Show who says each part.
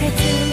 Speaker 1: 切